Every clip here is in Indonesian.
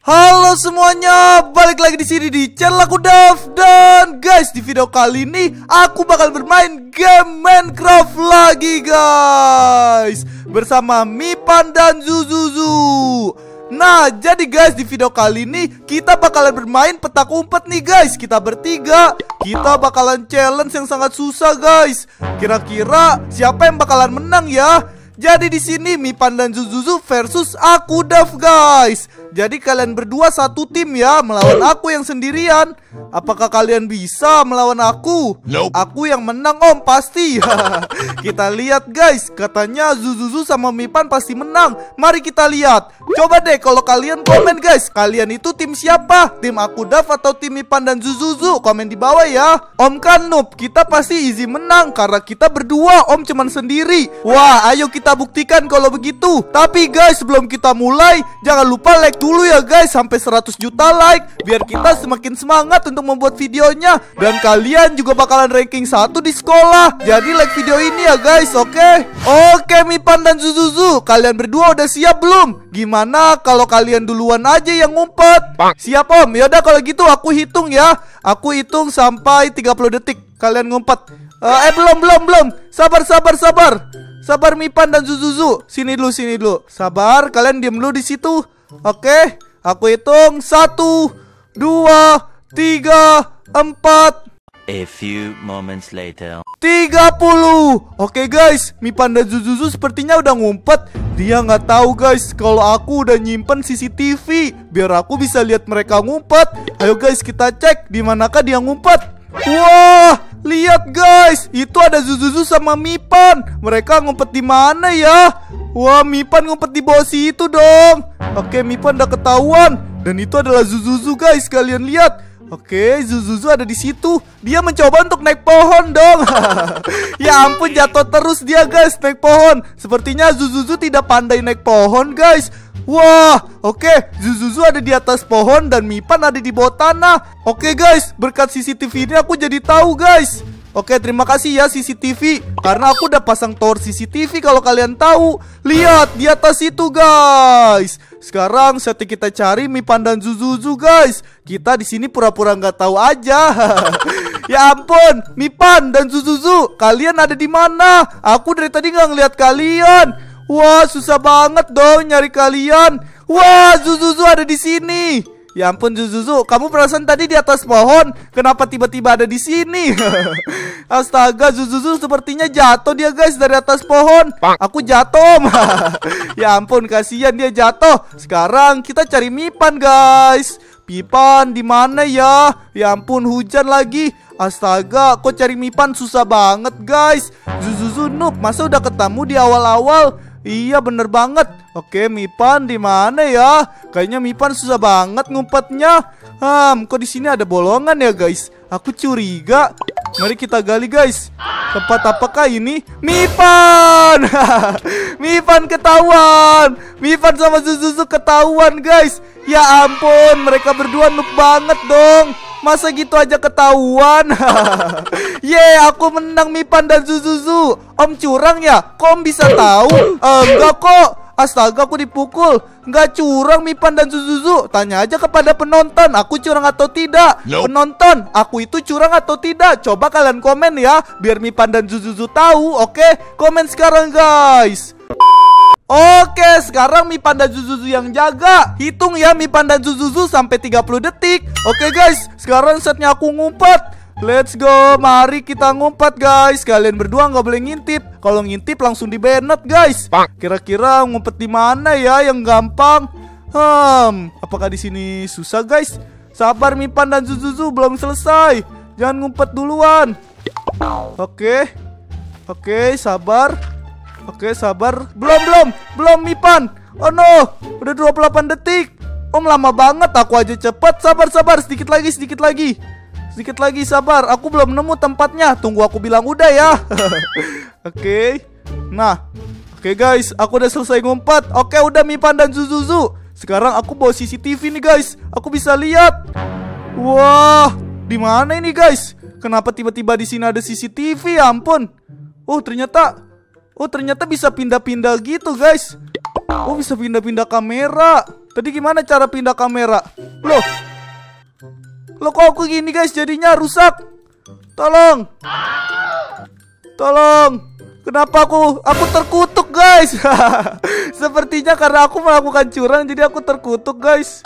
Halo semuanya, balik lagi di sini di channel aku Dav dan guys di video kali ini aku bakal bermain game Minecraft lagi guys bersama Mipan dan Zuzuzu. Nah, jadi guys di video kali ini kita bakalan bermain petak umpet nih guys. Kita bertiga, kita bakalan challenge yang sangat susah guys. Kira-kira siapa yang bakalan menang ya? Jadi di sini Mipan dan Zuzuzu versus aku Dav guys. Jadi kalian berdua satu tim ya melawan aku yang sendirian. Apakah kalian bisa melawan aku? Nope. Aku yang menang om pasti. kita lihat guys. Katanya Zuzuzu sama Mipan pasti menang. Mari kita lihat. Coba deh kalau kalian komen guys. Kalian itu tim siapa? Tim aku Dav atau tim Mipan dan Zuzuzu? Komen di bawah ya. Om kan noob. Kita pasti easy menang karena kita berdua. Om cuman sendiri. Wah, ayo kita buktikan kalau begitu. Tapi guys, sebelum kita mulai, jangan lupa like dulu ya guys sampai 100 juta like biar kita semakin semangat untuk membuat videonya dan kalian juga bakalan ranking 1 di sekolah. Jadi like video ini ya guys, oke? Oke, Mipan dan Zuzuzu, kalian berdua udah siap belum? Gimana kalau kalian duluan aja yang ngumpet? Siap Om. Yaudah kalau gitu aku hitung ya. Aku hitung sampai 30 detik. Kalian ngumpet. Eh, eh belum belum belum. Sabar sabar sabar. Sabar Mipan dan Zuzuzu. Sini dulu sini dulu. Sabar, kalian diem dulu di situ. Oke. Aku hitung satu, dua, tiga, empat, A few moments later. 30 Oke guys, Mipan dan Zuzuzu sepertinya udah ngumpet Dia nggak tahu guys kalau aku udah nyimpen CCTV Biar aku bisa lihat mereka ngumpet Ayo guys kita cek di manakah dia ngumpet Wah, lihat guys Itu ada Zuzuzu sama Mipan Mereka ngumpet di mana ya? Wah, Mipan ngumpet di bawah situ dong Oke, Mipan udah ketahuan Dan itu adalah Zuzuzu guys, kalian lihat Oke, Zuzuzu ada di situ. Dia mencoba untuk naik pohon dong. ya ampun, jatuh terus dia guys naik pohon. Sepertinya Zuzuzu tidak pandai naik pohon guys. Wah, oke, Zuzuzu ada di atas pohon dan Mipan ada di bawah tanah. Oke guys, berkat CCTV ini aku jadi tahu guys. Oke, terima kasih ya CCTV Karena aku udah pasang tower CCTV kalau kalian tahu. Lihat, di atas itu guys. Sekarang saatnya kita cari Mipan dan Zuzuzu guys. Kita di sini pura-pura nggak tahu aja. Ya ampun, Mipan dan Zuzuzu Kalian ada di mana? Aku dari tadi nggak ngeliat kalian Wah, susah banget dong nyari kalian Wah, Zuzuzu ada di sini Ya ampun Zuzuzu, kamu perasaan tadi di atas pohon, kenapa tiba-tiba ada di sini? Astaga, Zuzuzu sepertinya jatuh dia guys dari atas pohon. Aku jatuh. Ya ampun, kasihan dia jatuh. Sekarang kita cari Mipan guys. Mipan di mana ya? Ya ampun, hujan lagi. Astaga, kok cari Mipan susah banget guys. Zuzuzu noob, masa udah ketemu di awal-awal? Iya bener banget. Oke, Mipan di mana ya? Kayaknya Mipan susah banget ngumpetnya. Hmm, kok di sini ada bolongan ya, guys? Aku curiga. Mari kita gali, guys. Tempat apakah ini? Mipan! Mipan ketahuan. Mipan sama Zuzuzu ketahuan, guys. Ya ampun, mereka berdua noob banget dong. Masa gitu aja ketahuan? Yeay, aku menang Mipan dan Zuzuzu. Om curang ya? Kok Om bisa tahu? Eh, enggak kok. Astaga, aku dipukul. Enggak curang Mipan dan Zuzuzu. Tanya aja kepada penonton, aku curang atau tidak. Nope. Penonton, aku itu curang atau tidak? Coba kalian komen ya, biar Mipan dan Zuzuzu tahu. Oke, komen sekarang guys. Oke, sekarang Mipan dan Zuzuzu yang jaga. Hitung ya Mipan dan Zuzuzu sampai 30 detik. Oke guys, sekarang saatnya aku ngumpet. Let's go, mari kita ngumpet guys. Kalian berdua nggak boleh ngintip. Kalau ngintip langsung di banned guys. Kira-kira ngumpet di mana ya yang gampang? Hmm, apakah di sini susah guys? Sabar Mipan dan Zuzuzu belum selesai. Jangan ngumpet duluan. Oke. Oke, sabar. Oke, sabar. Belum, belum. Belum, Mipan. Oh no, udah 28 detik. Om lama banget, aku aja cepet. Sabar, sabar. Sedikit lagi, sedikit lagi. Sedikit lagi, sabar. Aku belum nemu tempatnya. Tunggu aku bilang udah ya. Oke. Nah, oke guys, aku udah selesai ngumpet. Oke, udah Mipan dan Zuzuzu. Sekarang aku bawa CCTV nih guys. Aku bisa lihat. Wah, di mana ini guys? Kenapa tiba-tiba di sini ada CCTV? Ya ampun. Oh, ternyata Oh ternyata bisa pindah-pindah gitu guys Oh bisa pindah-pindah kamera Tadi gimana cara pindah kamera? Loh. Loh kok aku gini guys jadinya rusak. Tolong. Tolong. Kenapa aku aku terkutuk guys? Sepertinya karena aku melakukan curang jadi aku terkutuk guys.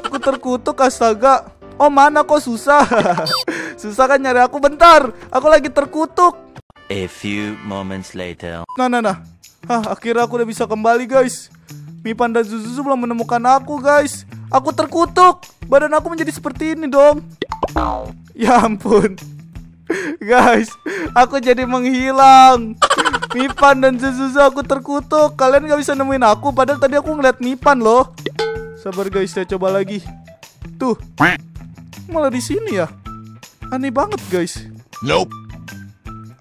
Aku terkutuk astaga. Oh mana kok susah? susah kan nyari aku bentar. Aku lagi terkutuk. A few moments later. Nah nah nah. Hah, akhirnya aku udah bisa kembali guys. Mipan dan Zuzuzu belum menemukan aku guys. Aku terkutuk. Badan aku menjadi seperti ini dong. Ya ampun. Guys, aku jadi menghilang. Mipan dan Zuzuzu aku terkutuk. Kalian gak bisa nemuin aku padahal tadi aku ngeliat Mipan loh. Sabar guys, saya coba lagi. Tuh. Malah di sini ya. Aneh banget guys. Nope.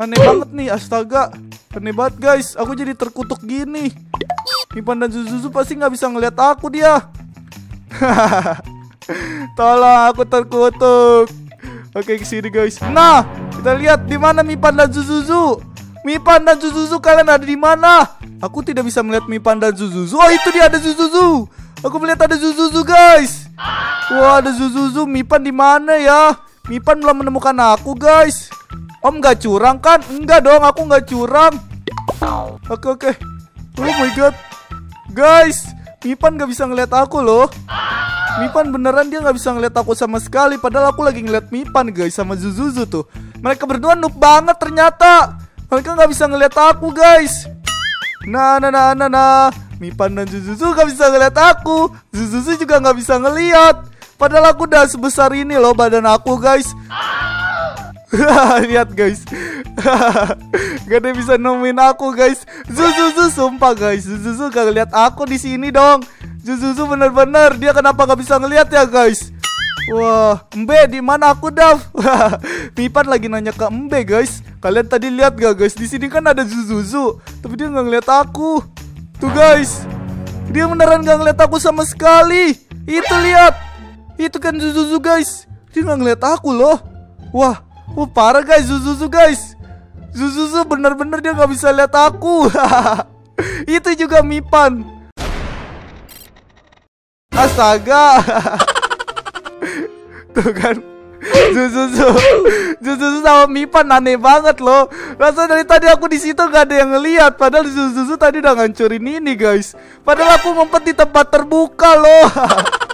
Aneh banget nih, astaga. Aneh banget guys, aku jadi terkutuk gini. Mipan dan Zuzuzu pasti nggak bisa ngeliat aku dia. Tolong aku terkutuk. Oke ke sini guys. Nah, kita lihat di mana Mipan dan Zuzuzu. Mipan dan Zuzuzu kalian ada di mana? Aku tidak bisa melihat Mipan dan Zuzuzu. Oh itu dia ada Zuzuzu. Aku melihat ada Zuzuzu guys. Wah ada Zuzuzu. Mipan di mana ya? Mipan belum menemukan aku guys. Om nggak curang kan? Enggak dong, aku nggak curang. Oke oke. Oh my god, guys, Mipan nggak bisa ngeliat aku loh. Mipan beneran dia nggak bisa ngeliat aku sama sekali. Padahal aku lagi ngeliat Mipan guys sama Zuzuzu tuh. Mereka berdua noob banget ternyata. Mereka nggak bisa ngeliat aku guys. Nah nah nah nah nah. Mipan dan Zuzuzu nggak bisa ngeliat aku. Zuzuzu juga nggak bisa ngeliat. Padahal aku udah sebesar ini loh badan aku guys. Lihat guys. Gak ada yang bisa nemuin aku guys. Zuzuzu sumpah guys. Zuzuzu gak ngeliat aku di sini dong. Zuzuzu bener-bener Dia kenapa gak bisa ngeliat ya guys? Wah Mbe di mana aku Dav? Mipan lagi nanya ke Mbe guys. Kalian tadi lihat gak guys? Di sini kan ada Zuzuzu Tapi dia gak ngeliat aku. Tuh guys. Dia beneran gak ngeliat aku sama sekali. Itu lihat. Itu kan Zuzuzu guys. Dia gak ngeliat aku loh. Wah Wah parah guys. Zuzuzu guys. Zuzuzu bener-bener dia nggak bisa lihat aku. Itu juga Mipan. Astaga. Tuh kan. Zuzuzu. Zuzuzu sama Mipan aneh banget loh. Rasa dari tadi aku di situ gak ada yang ngeliat. Padahal Zuzuzu tadi udah ngancurin ini guys. Padahal aku ngumpet di tempat terbuka loh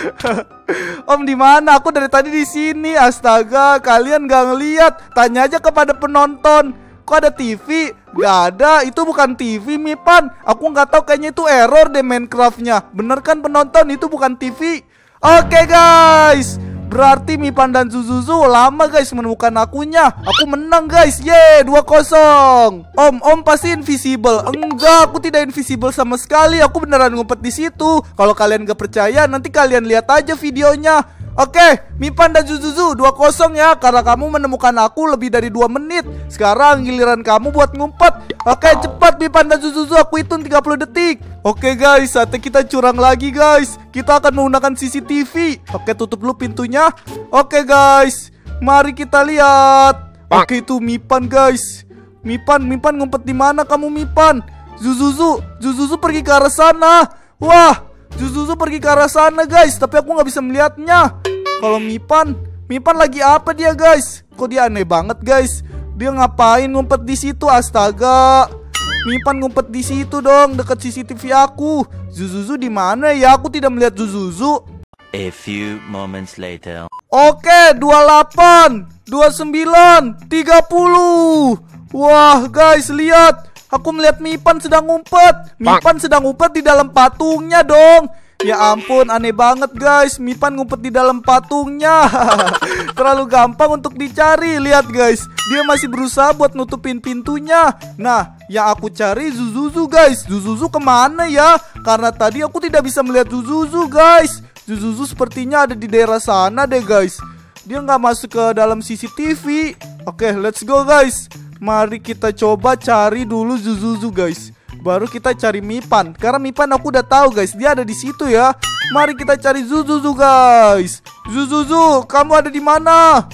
Om di mana? Aku dari tadi di sini. Astaga, kalian gak ngeliat. Tanya aja kepada penonton. Kok ada TV? Gak ada. Itu bukan TV, Mipan. Aku nggak tahu kayaknya itu error deh Minecraftnya. Bener kan penonton? Itu bukan TV. Oke guys. Berarti Mipan dan Zuzuzu lama guys menemukan akunya. Aku menang guys. Yeay, 2-0. Om, Om pasti invisible. Enggak, aku tidak invisible sama sekali. Aku beneran ngumpet di situ. Kalau kalian gak percaya, nanti kalian lihat aja videonya. Oke, Mipan dan Zuzuzu 2-0 ya Karena kamu menemukan aku lebih dari 2 menit Sekarang giliran kamu buat ngumpet Oke, cepat Mipan dan Zuzuzu Aku hitung 30 detik Oke guys, saatnya kita curang lagi guys Kita akan menggunakan CCTV Oke, tutup dulu pintunya Oke guys, mari kita lihat. Oke, itu Mipan guys. Mipan, Mipan ngumpet di mana kamu Mipan? Zuzuzu, Zuzuzu pergi ke arah sana. Wah, Zuzuzu pergi ke arah sana guys. Tapi aku nggak bisa melihatnya. Kalau Mipan Mipan lagi apa dia guys? Kok dia aneh banget guys? Dia ngapain ngumpet di situ? Astaga. Mipan ngumpet di situ dong Dekat CCTV aku. Zuzuzu di mana ya? Aku tidak melihat Zuzuzu A few moments later. Oke 28 29 30 Wah guys lihat. Aku melihat Mipan sedang ngumpet. Mipan sedang ngumpet di dalam patungnya dong. Ya ampun aneh banget guys. Mipan ngumpet di dalam patungnya. Terlalu gampang untuk dicari. Lihat guys. Dia masih berusaha buat nutupin pintunya. Nah yang aku cari Zuzuzu guys. Zuzuzu ke mana ya? Karena tadi aku tidak bisa melihat Zuzuzu guys Zuzuzu sepertinya ada di daerah sana deh guys. Dia nggak masuk ke dalam CCTV Oke let's go guys. Mari kita coba cari dulu Zuzuzu guys. Baru kita cari Mipan. Karena Mipan aku udah tahu guys. Dia ada di situ ya. Mari kita cari Zuzuzu guys. Zuzuzu Kamu ada di mana?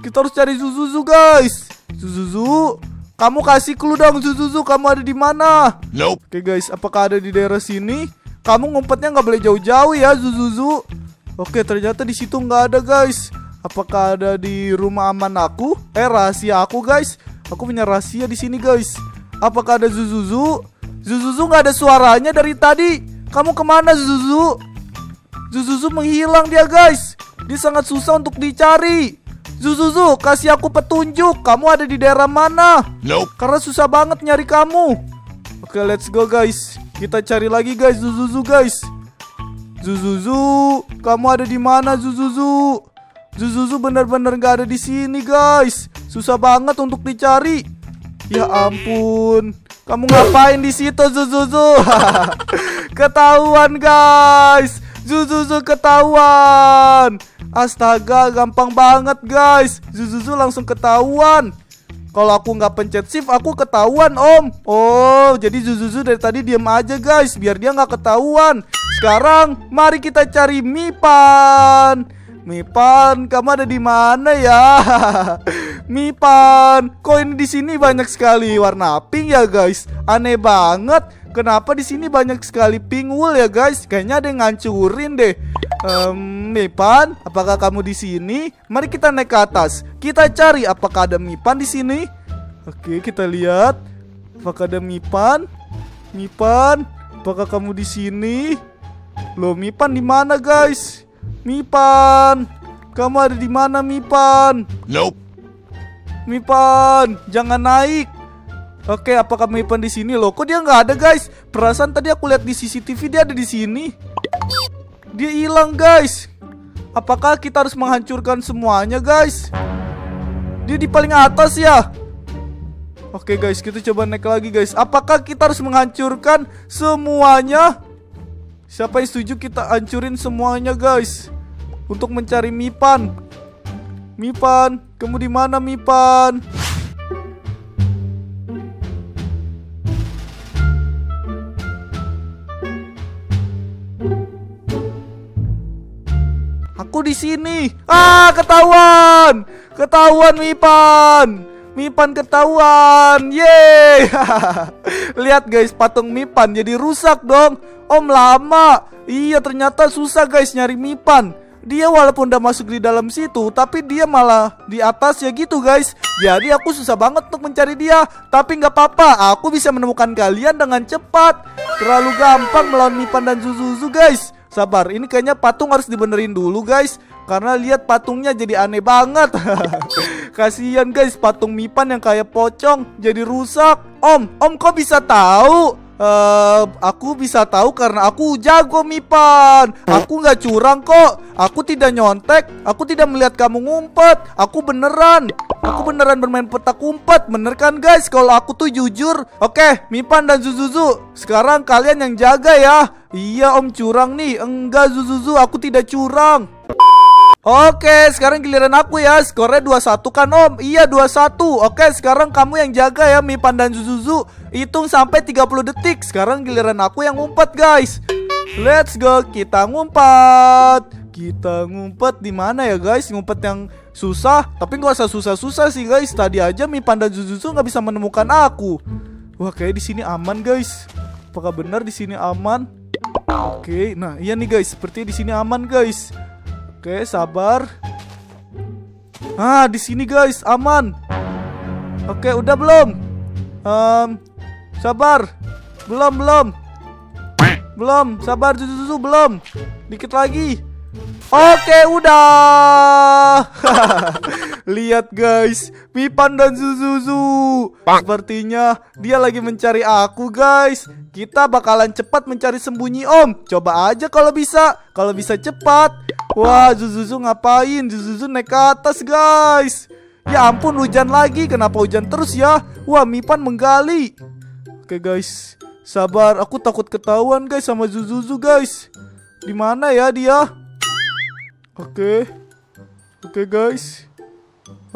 Kita harus cari Zuzuzu guys. Zuzuzu Kamu kasih clue dong Zuzuzu Kamu ada di mana? Nope. Oke guys. Apakah ada di daerah sini kamu ngumpetnya nggak boleh jauh-jauh ya Zuzuzu. Oke, ternyata di situ nggak ada guys. Apakah ada di rumah aman aku? Eh, rahasia aku guys. Aku punya rahasia di sini guys. Apakah ada Zuzuzu? Zuzuzu nggak ada suaranya dari tadi. Kamu ke mana Zuzuzu? Zuzuzu menghilang dia guys. Dia sangat susah untuk dicari. Zuzuzu, kasih aku petunjuk. Kamu ada di daerah mana? Nope. Karena susah banget nyari kamu. Oke, let's go guys. Kita cari lagi guys, Zuzuzu guys. Zuzuzu, kamu ada di mana Zuzuzu? Zuzuzu benar-benar gak ada di sini guys. Susah banget untuk dicari. Ya ampun. Kamu ngapain di situ Zuzuzu? ketahuan guys. Zuzuzu ketahuan. Astaga, gampang banget guys. Zuzuzu langsung ketahuan. Kalau aku nggak pencet shift, aku ketahuan om. Oh, jadi Zuzuzu dari tadi diem aja guys, biar dia nggak ketahuan. Sekarang, mari kita cari Mipan. Mipan, kamu ada di mana ya? Mipan, koin di sini banyak sekali warna pink ya guys. Aneh banget. Kenapa di sini banyak sekali pink wool ya guys? Kayaknya ada yang ngancurin deh. Um, Mipan, apakah kamu di sini? Mari kita naik ke atas. Kita cari apakah ada Mipan di sini. Oke, kita lihat. Apakah ada Mipan? Mipan, apakah kamu di sini? Loh, Mipan di mana, guys? Mipan, kamu ada di mana, Mipan? Nope. Mipan, jangan naik. Oke, apakah Mipan di sini? Loh, kok dia nggak ada, guys? Perasaan tadi aku lihat di CCTV dia ada di sini. Dia hilang, guys. Apakah kita harus menghancurkan semuanya, guys? Dia di paling atas ya. Oke, guys, kita coba naik lagi, guys. Apakah kita harus menghancurkan semuanya? Siapa yang setuju kita hancurin semuanya, guys? Untuk mencari Mipan. Mipan, kamu di mana, Mipan? Aku di sini. Ah, ketahuan. Ketahuan Mipan. Mipan ketahuan. Yeay. Lihat guys, patung Mipan jadi rusak dong. Om lama. Iya, ternyata susah guys nyari Mipan. Dia walaupun udah masuk di dalam situ, tapi dia malah di atas ya gitu guys. Jadi aku susah banget untuk mencari dia. Tapi nggak apa-apa, aku bisa menemukan kalian dengan cepat. Terlalu gampang melawan Mipan dan Zuzuzu guys. Sabar, ini kayaknya patung harus dibenerin dulu guys. Karena lihat patungnya jadi aneh banget. Kasihan guys, patung Mipan yang kayak pocong jadi rusak. Om, om kok bisa tahu? Uh, aku bisa tahu karena aku jago Mipan. Aku nggak curang kok. Aku tidak nyontek. Aku tidak melihat kamu ngumpet. Aku beneran Aku beneran bermain petak umpet Bener kan guys kalau aku tuh jujur Oke Mipan dan Zuzuzu Sekarang kalian yang jaga ya Iya om curang nih Enggak Zuzuzu aku tidak curang Oke, sekarang giliran aku ya. Skornya 21 kan, Om? Iya, 21. Oke, sekarang kamu yang jaga ya Mipan dan Zuzuzu. Hitung sampai 30 detik. Sekarang giliran aku yang ngumpet, guys. Let's go, kita ngumpet. Kita ngumpet di mana ya, guys? Ngumpet yang susah, tapi nggak usah susah-susah sih, guys. Tadi aja Mipan dan Zuzuzu nggak bisa menemukan aku. Wah, kayak di sini aman, guys. Apakah benar di sini aman? Oke, nah iya nih guys, seperti di sini aman, guys. Oke, sabar. Ah, di sini guys, aman. Oke, udah belum? Um, sabar. Belum, belum. Belum, sabar Zuzu belum. Dikit lagi. Oke, udah. Lihat guys, Pipan dan Zuzuzu. Sepertinya dia lagi mencari aku guys. Kita bakalan cepat mencari sembunyi Om. Coba aja kalau bisa. Kalau bisa cepat. Wah, Zuzuzu ngapain? Zuzuzu naik ke atas guys. Ya ampun, hujan lagi. Kenapa hujan terus ya? Wah, Mipan menggali. Oke guys, sabar. Aku takut ketahuan guys sama Zuzuzu guys. Di mana ya dia? Oke. Oke guys.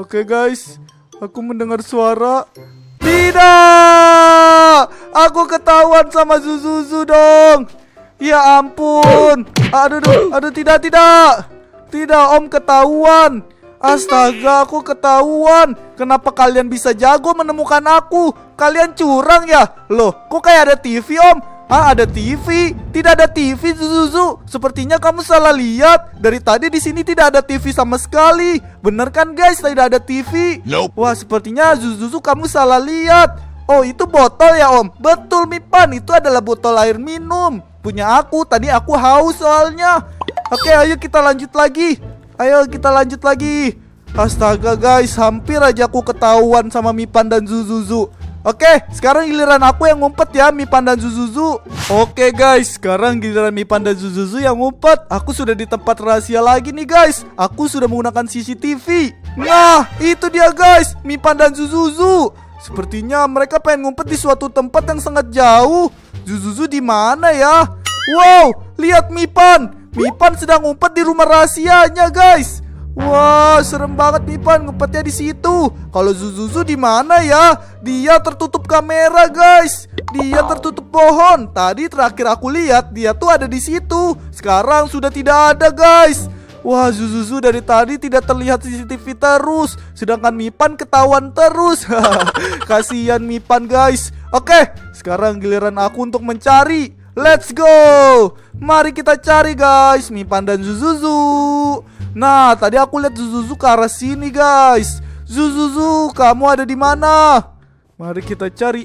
Oke guys, aku mendengar suara. Tidak! Aku ketahuan sama Zuzuzu dong. Ya ampun. Aduh, aduh, aduh tidak, tidak. Tidak, Om ketahuan. Astaga, aku ketahuan. Kenapa kalian bisa jago menemukan aku? Kalian curang ya? Loh, kok kayak ada TV, Om? Ah, ada TV? Tidak ada TV, Zuzuzu. Sepertinya kamu salah lihat. Dari tadi di sini tidak ada TV sama sekali. Bener kan, guys? Tidak ada TV. Nope. Wah, sepertinya Zuzuzu kamu salah lihat. Oh, itu botol ya, Om? Betul, Mipan. Itu adalah botol air minum. Punya aku. Tadi aku haus soalnya. Oke, ayo kita lanjut lagi. Ayo kita lanjut lagi. Astaga, guys. Hampir aja aku ketahuan sama Mipan dan Zuzuzu. Oke, sekarang giliran aku yang ngumpet ya, Mipan dan Zuzuzu. Oke guys, sekarang giliran Mipan dan Zuzuzu yang ngumpet. Aku sudah di tempat rahasia lagi nih guys. Aku sudah menggunakan CCTV. Nah, itu dia guys, Mipan dan Zuzuzu. Sepertinya mereka pengen ngumpet di suatu tempat yang sangat jauh. Zuzuzu di mana ya? Wow, lihat Mipan. Mipan sedang ngumpet di rumah rahasianya guys. Wah, serem banget Mipan ngumpetnya di situ. Kalau Zuzuzu di mana ya? Dia tertutup kamera, guys. Dia tertutup pohon. Tadi terakhir aku lihat dia tuh ada di situ. Sekarang sudah tidak ada, guys. Wah, Zuzuzu dari tadi tidak terlihat CCTV terus, sedangkan Mipan ketahuan terus. Kasihan Mipan, guys. Oke, sekarang giliran aku untuk mencari. Let's go. Mari kita cari, guys. Mipan dan Zuzuzu. Nah, tadi aku lihat Zuzuzu ke arah sini, guys. Zuzuzu, kamu ada di mana? Mari kita cari.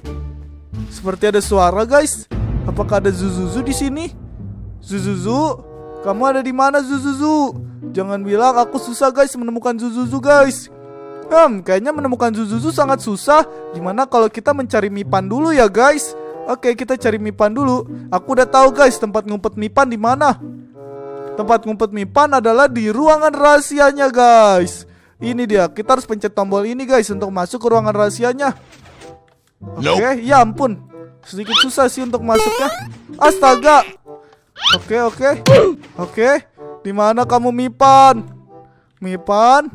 Seperti ada suara, guys. Apakah ada Zuzuzu di sini? Zuzuzu, kamu ada di mana, Zuzuzu? Jangan bilang aku susah, guys, menemukan Zuzuzu, guys. Hmm, kayaknya menemukan Zuzuzu sangat susah. Gimana kalau kita mencari Mipan dulu ya, guys? Oke, kita cari Mipan dulu. Aku udah tahu, guys, tempat ngumpet Mipan di mana. Tempat ngumpet Mipan adalah di ruangan rahasianya guys Ini dia, kita harus pencet tombol ini guys Untuk masuk ke ruangan rahasianya Oke, Nope. ya ampun Sedikit susah sih untuk masuknya Astaga Oke, oke Oke, di mana kamu Mipan? Mipan?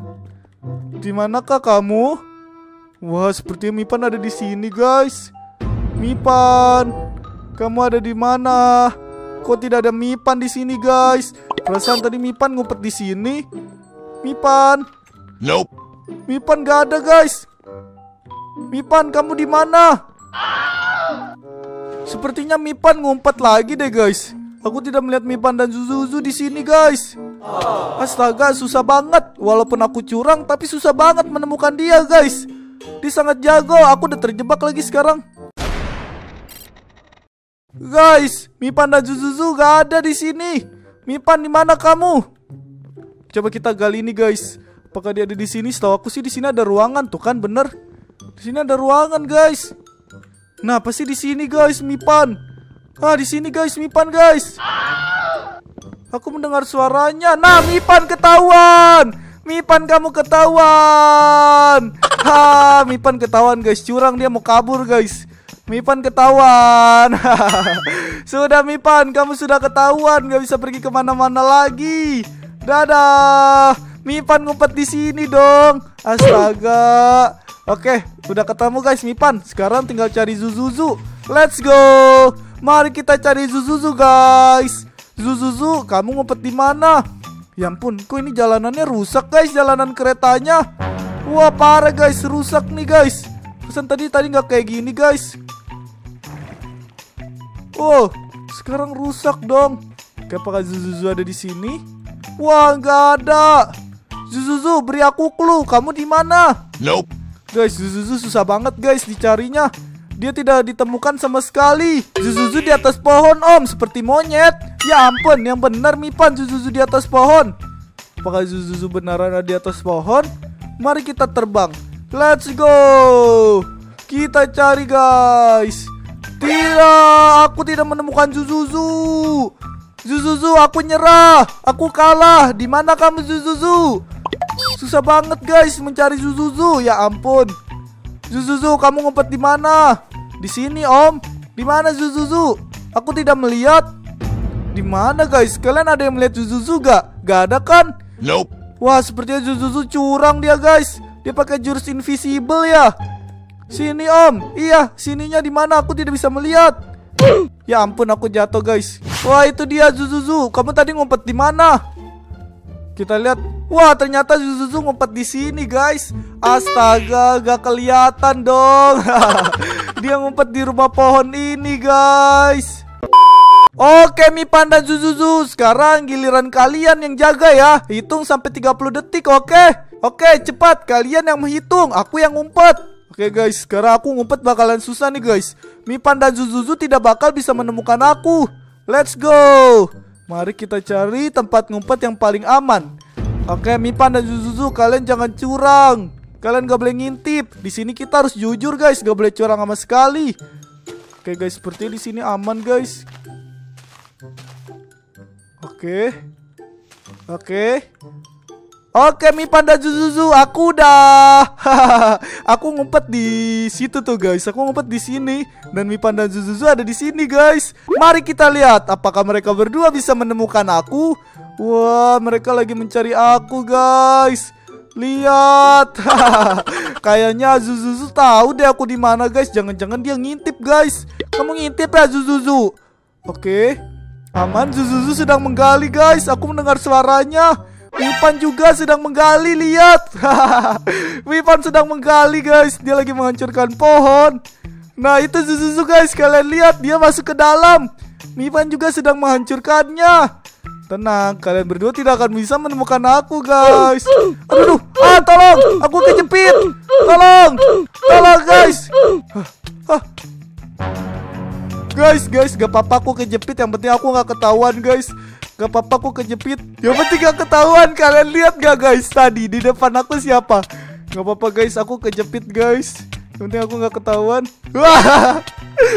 Di manakah kamu? Wah, sepertinya Mipan ada di sini guys Mipan Kamu ada di mana? Kok tidak ada Mipan di sini, guys? Perasaan tadi Mipan ngumpet di sini. Mipan, Nope. Mipan gak ada, guys. Mipan, kamu di mana? Sepertinya Mipan ngumpet lagi deh, guys. Aku tidak melihat Mipan dan Zuzuzu di sini, guys. Astaga, susah banget. Walaupun aku curang, tapi susah banget menemukan dia, guys. Dia sangat jago. Aku udah terjebak lagi sekarang. Guys, Mipan dan Zuzuzu gak ada di sini. Mipan di mana kamu? Coba kita gali ini, guys. Apakah dia ada di sini? Setahu aku sih di sini ada ruangan tuh kan, bener? Di sini ada ruangan, guys. Nah, apa sih di sini, guys, Mipan? Ah, di sini, guys, Mipan, guys. Aku mendengar suaranya. Nah, Mipan ketahuan. Mipan kamu ketahuan. Ha, Mipan ketahuan, guys. Curang dia mau kabur, guys. Mipan ketahuan. Sudah Mipan. Kamu sudah ketahuan. Gak bisa pergi ke mana-mana lagi. Dadah. Mipan ngumpet di sini dong. Astaga. Oke Udah ketemu guys Mipan. Sekarang tinggal cari Zuzuzu. Let's go. Mari kita cari Zuzuzu guys. Zuzuzu Kamu ngumpet di mana? Ya ampun Kok ini jalanannya rusak guys? Jalanan keretanya. Wah parah guys. Rusak nih guys. Pesan tadi tadi nggak kayak gini guys Wow, sekarang rusak dong. Apakah Zuzuzu ada di sini? Wah, nggak ada. Zuzuzu, beri aku clue. Kamu di mana? Nope. Guys, Zuzuzu susah banget guys dicarinya. Dia tidak ditemukan sama sekali. Zuzuzu di atas pohon, Om, seperti monyet. Ya ampun, yang benar Mipan Zuzuzu di atas pohon. Apakah Zuzuzu beneran ada di atas pohon? Mari kita terbang. Let's go. Kita cari, guys. Tidak, aku tidak menemukan Zuzuzu. Zuzuzu, aku nyerah. Aku kalah. Di mana kamu Zuzuzu? Susah banget guys mencari Zuzuzu. Ya ampun. Zuzuzu, kamu ngumpet di mana? Di sini, Om. Di mana Zuzuzu? Aku tidak melihat. Di mana guys? Kalian ada yang melihat Zuzuzu gak? Gak ada kan? Nope. Wah, sepertinya Zuzuzu curang dia, guys. Dia pakai jurus invisible ya. Sini, Om. Iya, sininya di mana? Aku tidak bisa melihat. Ya ampun, aku jatuh, guys. Wah, itu dia Zuzuzu. Kamu tadi ngumpet di mana? Kita lihat. Wah, ternyata Zuzuzu ngumpet di sini, guys. Astaga, gak kelihatan dong. dia ngumpet di rumah pohon ini, guys. Oke Mipan dan Zuzuzu Sekarang giliran kalian yang jaga ya Hitung sampai 30 detik oke Oke cepat kalian yang menghitung Aku yang ngumpet Oke guys sekarang aku ngumpet bakalan susah nih guys. Mipan dan Zuzuzu tidak bakal bisa menemukan aku. Let's go. Mari kita cari tempat ngumpet yang paling aman. Oke Mipan dan Zuzuzu kalian jangan curang. Kalian gak boleh ngintip. Di sini kita harus jujur guys. Gak boleh curang sama sekali. Oke guys seperti di sini aman guys. Oke. Oke. Oke, Mi Panda Zuzuzu, aku udah. aku ngumpet di situ tuh, guys. Aku ngumpet di sini dan Mi Panda Zuzuzu ada di sini, guys. Mari kita lihat apakah mereka berdua bisa menemukan aku. Wah, mereka lagi mencari aku, guys. Lihat. Kayaknya Zuzuzu tahu deh aku di mana, guys. Jangan-jangan dia ngintip, guys. Kamu ngintip ya, Zuzuzu? Oke. Aman, Zuzuzu sedang menggali guys Aku mendengar suaranya Wipan juga sedang menggali, lihat. Wipan sedang menggali guys. Dia lagi menghancurkan pohon. Nah itu Zuzuzu guys. Kalian lihat dia masuk ke dalam. Wipan juga sedang menghancurkannya. Tenang, kalian berdua tidak akan bisa menemukan aku, guys. Aduh, ah, tolong, aku kejepit. Tolong, tolong, guys. Guys, guys, gak apa-apa. Aku kejepit. Yang penting aku gak ketahuan guys Gak apa-apa aku kejepit. Yang penting gak ketahuan. Kalian lihat gak guys? Tadi di depan aku siapa? Gak apa-apa guys. Aku kejepit guys. Yang penting aku gak ketahuan. Wah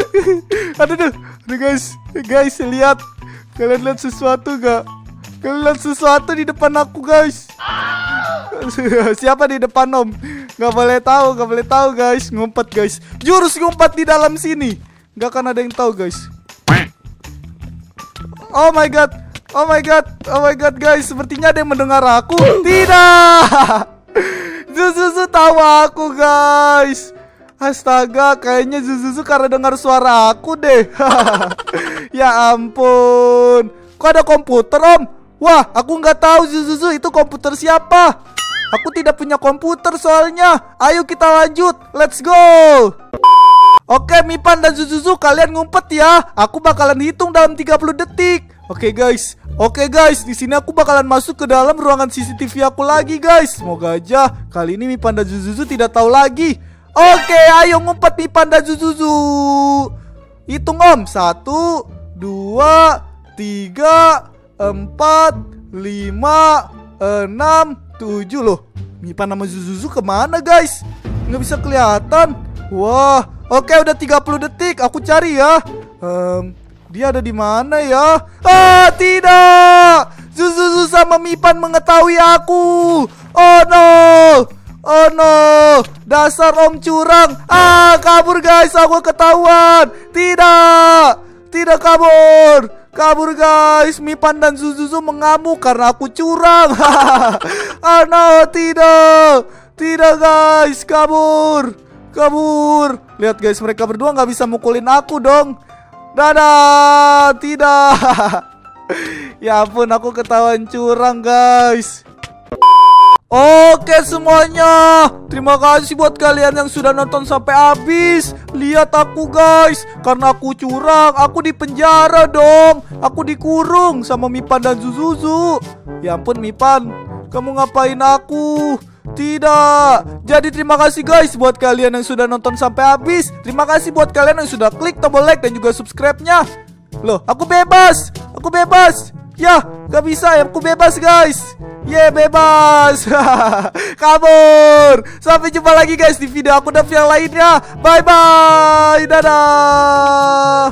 Aduh, aduh, aduh guys. Guys, lihat. Kalian lihat sesuatu gak? Kalian lihat sesuatu di depan aku guys. Siapa di depan om? Gak boleh tahu, gak boleh tahu guys. Ngumpet guys. Jurus ngumpet di dalam sini. Gak akan ada yang tahu guys. Oh my god Oh my god Oh my god guys Sepertinya ada yang mendengar aku. Tidak. Zuzuzu tahu aku guys. Astaga Kayaknya Zuzuzu karena dengar suara aku deh. Ya ampun. Kok ada komputer om? Wah aku nggak tahu Zuzuzu itu komputer siapa. Aku tidak punya komputer soalnya. Ayo kita lanjut. Let's go. Oke Mipan dan Zuzuzu kalian ngumpet ya. Aku bakalan hitung dalam 30 detik. Oke guys Oke guys di sini aku bakalan masuk ke dalam ruangan CCTV aku lagi guys. Semoga aja kali ini Mipan dan Zuzuzu tidak tahu lagi. Oke ayo ngumpet Mipan dan Zuzuzu. Hitung om. Satu Dua Tiga Empat Lima Enam Tujuh. Loh Mipan sama Zuzuzu ke mana guys? Nggak bisa kelihatan. Wah Oke, udah 30 detik. Aku cari ya. Um, dia ada di mana ya? Ah, tidak. Zuzuzu sama Mipan mengetahui aku. Oh no. Oh no. Dasar om curang. Ah, kabur guys. Aku ketahuan. Tidak. Tidak kabur. Kabur guys, Mipan dan Zuzuzu mengamuk karena aku curang. ah no, tidak. Tidak guys, kabur. Kabur. Lihat guys, mereka berdua nggak bisa mukulin aku dong. Dadah, tidak. ya ampun, aku ketahuan curang guys. Oke semuanya Terima kasih buat kalian yang sudah nonton sampai habis Lihat aku guys Karena aku curang Aku di penjara dong Aku dikurung sama Mipan dan Zuzuzu Ya ampun Mipan Kamu ngapain aku tidak. Jadi terima kasih guys buat kalian yang sudah nonton sampai habis. Terima kasih buat kalian yang sudah klik tombol like dan juga subscribe-nya. Loh, aku bebas. Aku bebas. Ya, gak bisa ya, aku bebas guys. Ye, yeah, bebas. Kabur. Sampai jumpa lagi guys di video aku dan yang lainnya. Bye bye. Dadah.